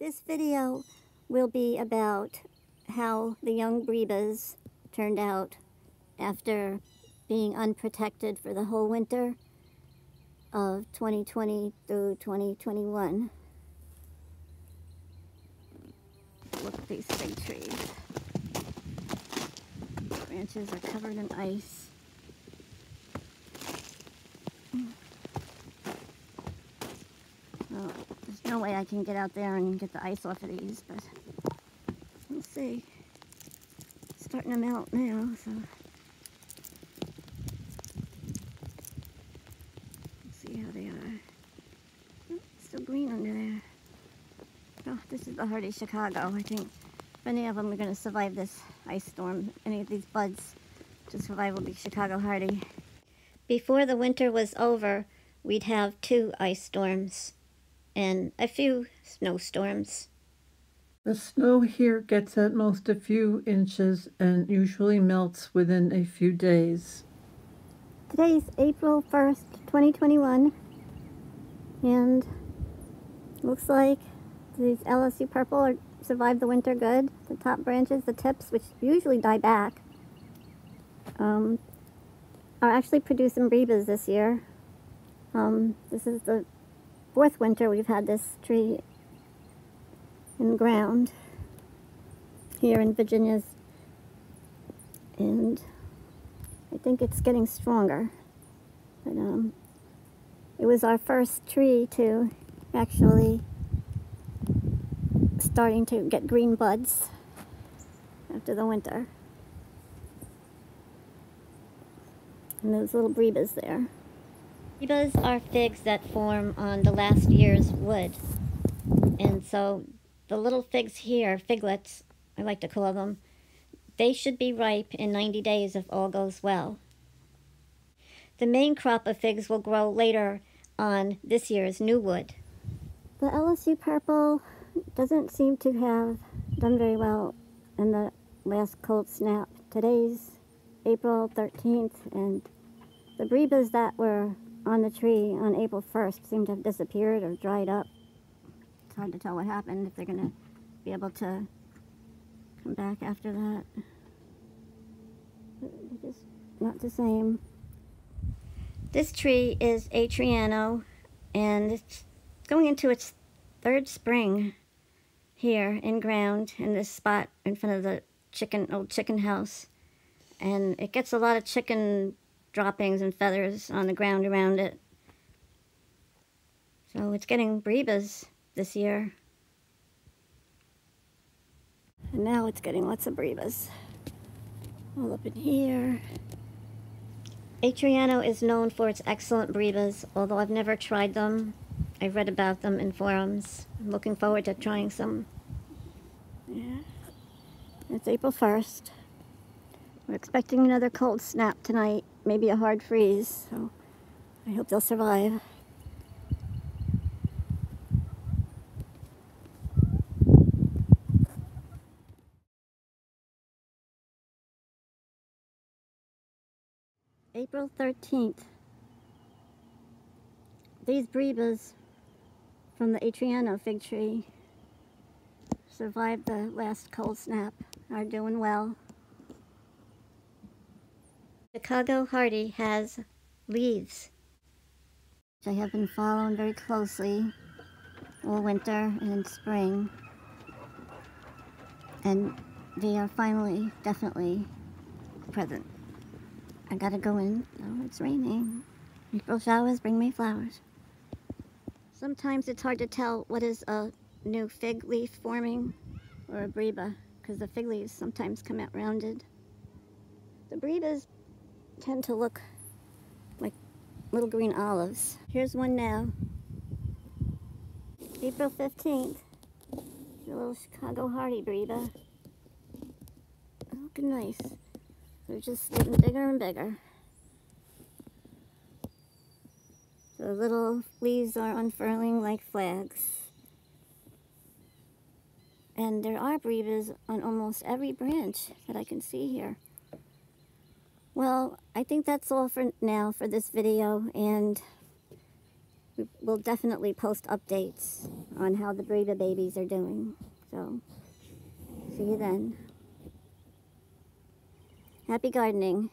This video will be about how the young Brebas turned out after being unprotected for the whole winter of 2020 through 2021. Look at these big trees. Branches are covered in ice. Well, there's no way I can get out there and get the ice off of these, but we'll see. It's starting to melt now, so. Let's see how they are. Oh, still green under there. Oh, this is the hardy Chicago. I think if any of them are going to survive this ice storm, any of these buds to survive will be Chicago hardy. Before the winter was over, we'd have two ice storms and a few snowstorms. The snow here gets at most a few inches and usually melts within a few days. Today's April 1st, 2021, and looks like these LSU purple are, survived the winter good. The top branches, the tips, which usually die back, um, are actually producing brebas this year. Um, this is the fourth winter we've had this tree in the ground here in Virginia's and I think it's getting stronger. But um, it was our first tree to actually starting to get green buds after the winter. And those little brebas there Brebas are figs that form on the last year's wood. And so the little figs here, figlets, I like to call them, they should be ripe in 90 days if all goes well. The main crop of figs will grow later on this year's new wood. The LSU purple doesn't seem to have done very well in the last cold snap. Today's April 13th and the brebas that were on the tree on April 1st seem to have disappeared or dried up. It's hard to tell what happened, if they're going to be able to come back after that. They're just not the same. This tree is Atreano, and it's going into its third spring here in ground in this spot in front of the chicken old chicken house. And it gets a lot of chicken droppings and feathers on the ground around it. So it's getting brebas this year. And now it's getting lots of brebas. All up in here. Atreano is known for its excellent brebas, although I've never tried them. I've read about them in forums. I'm looking forward to trying some. Yeah. It's April 1st. We're expecting another cold snap tonight, maybe a hard freeze, so I hope they'll survive. April 13th. These brebas from the Atreano fig tree survived the last cold snap, are doing well. Chicago Hardy has leaves, which I have been following very closely all winter and spring. And they are finally, definitely present. I gotta go in. Oh, it's raining. April showers bring me flowers. Sometimes it's hard to tell what is a new fig leaf forming or a breba because the fig leaves sometimes come out rounded. The brebas tend to look like little green olives. Here's one now. April 15th. Your little Chicago Hardy Breba. Looking oh, nice. They're just getting bigger and bigger. The little leaves are unfurling like flags. And there are brebas on almost every branch that I can see here. Well, I think that's all for now for this video, and we- we'll definitely post updates on how the Breva babies are doing. So, see you then. Happy gardening.